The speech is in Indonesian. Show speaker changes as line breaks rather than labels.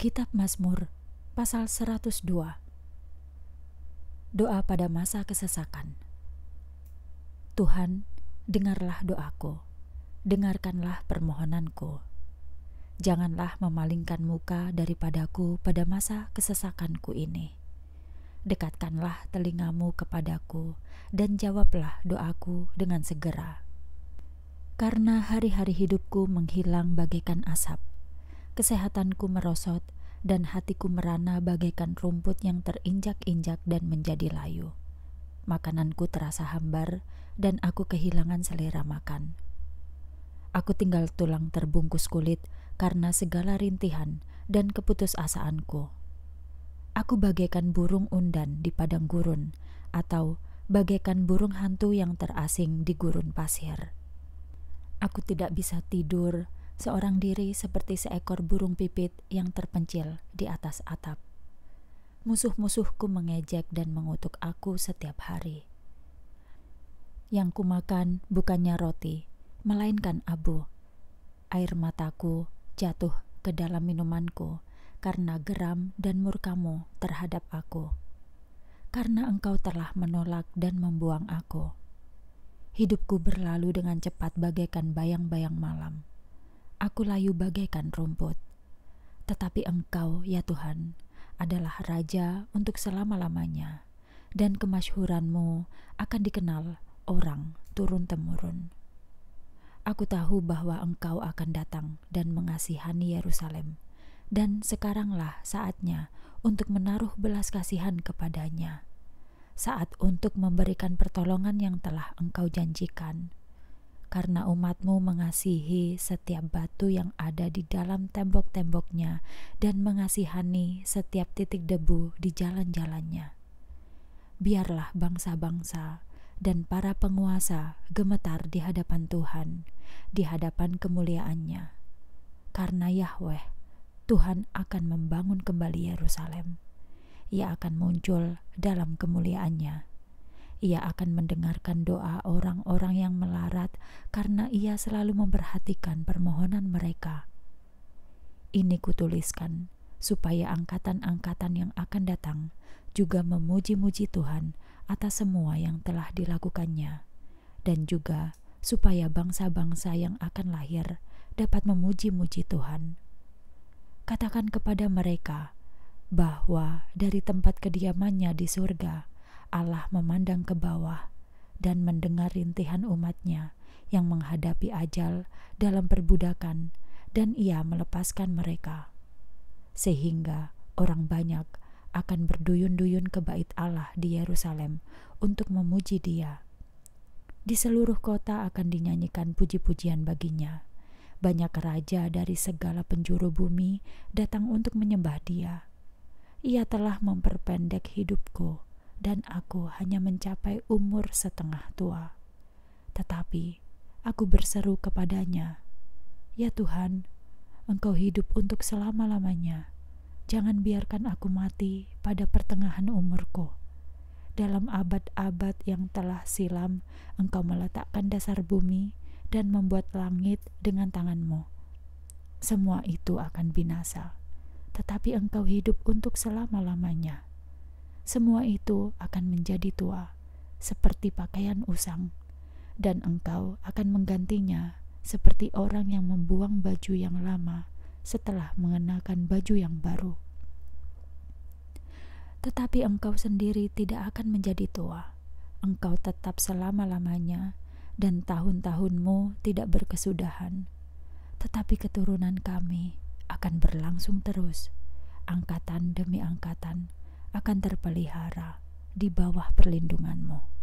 Kitab Mazmur pasal 102 Doa pada masa kesesakan Tuhan, dengarlah doaku, dengarkanlah permohonanku. Janganlah memalingkan muka daripadaku pada masa kesesakanku ini. Dekatkanlah telingamu kepadaku dan jawablah doaku dengan segera karena hari-hari hidupku menghilang bagaikan asap. Kesehatanku merosot dan hatiku merana bagaikan rumput yang terinjak-injak dan menjadi layu. Makananku terasa hambar dan aku kehilangan selera makan. Aku tinggal tulang terbungkus kulit karena segala rintihan dan keputusasaanku. Aku bagaikan burung undan di padang gurun atau bagaikan burung hantu yang terasing di gurun pasir. Aku tidak bisa tidur seorang diri seperti seekor burung pipit yang terpencil di atas atap. Musuh-musuhku mengejek dan mengutuk aku setiap hari. Yang kumakan bukannya roti, melainkan abu. Air mataku jatuh ke dalam minumanku karena geram dan murkamu terhadap aku. Karena engkau telah menolak dan membuang aku Hidupku berlalu dengan cepat bagaikan bayang-bayang malam. Aku layu bagaikan rumput. Tetapi Engkau, ya Tuhan, adalah Raja untuk selama-lamanya, dan kemasyhuranmu akan dikenal orang turun-temurun. Aku tahu bahwa Engkau akan datang dan mengasihani Yerusalem, dan sekaranglah saatnya untuk menaruh belas kasihan kepadanya saat untuk memberikan pertolongan yang telah engkau janjikan. Karena umatmu mengasihi setiap batu yang ada di dalam tembok-temboknya dan mengasihani setiap titik debu di jalan-jalannya. Biarlah bangsa-bangsa dan para penguasa gemetar di hadapan Tuhan, di hadapan kemuliaannya. Karena Yahweh, Tuhan akan membangun kembali Yerusalem ia akan muncul dalam kemuliaannya. Ia akan mendengarkan doa orang-orang yang melarat karena ia selalu memperhatikan permohonan mereka. Ini kutuliskan supaya angkatan-angkatan yang akan datang juga memuji-muji Tuhan atas semua yang telah dilakukannya, dan juga supaya bangsa-bangsa yang akan lahir dapat memuji-muji Tuhan. Katakan kepada mereka, bahwa dari tempat kediamannya di surga, Allah memandang ke bawah dan mendengar rintihan umatnya yang menghadapi ajal dalam perbudakan dan ia melepaskan mereka. Sehingga orang banyak akan berduyun-duyun ke bait Allah di Yerusalem untuk memuji dia. Di seluruh kota akan dinyanyikan puji-pujian baginya. Banyak raja dari segala penjuru bumi datang untuk menyembah dia ia telah memperpendek hidupku, dan aku hanya mencapai umur setengah tua. Tetapi aku berseru kepadanya, "Ya Tuhan, Engkau hidup untuk selama-lamanya. Jangan biarkan aku mati pada pertengahan umurku." Dalam abad-abad yang telah silam, Engkau meletakkan dasar bumi dan membuat langit dengan tanganmu. Semua itu akan binasa tetapi engkau hidup untuk selama-lamanya. Semua itu akan menjadi tua, seperti pakaian usang, dan engkau akan menggantinya seperti orang yang membuang baju yang lama setelah mengenakan baju yang baru. Tetapi engkau sendiri tidak akan menjadi tua. Engkau tetap selama-lamanya, dan tahun-tahunmu tidak berkesudahan. Tetapi keturunan kami akan berlangsung terus. Angkatan demi angkatan akan terpelihara di bawah perlindunganmu.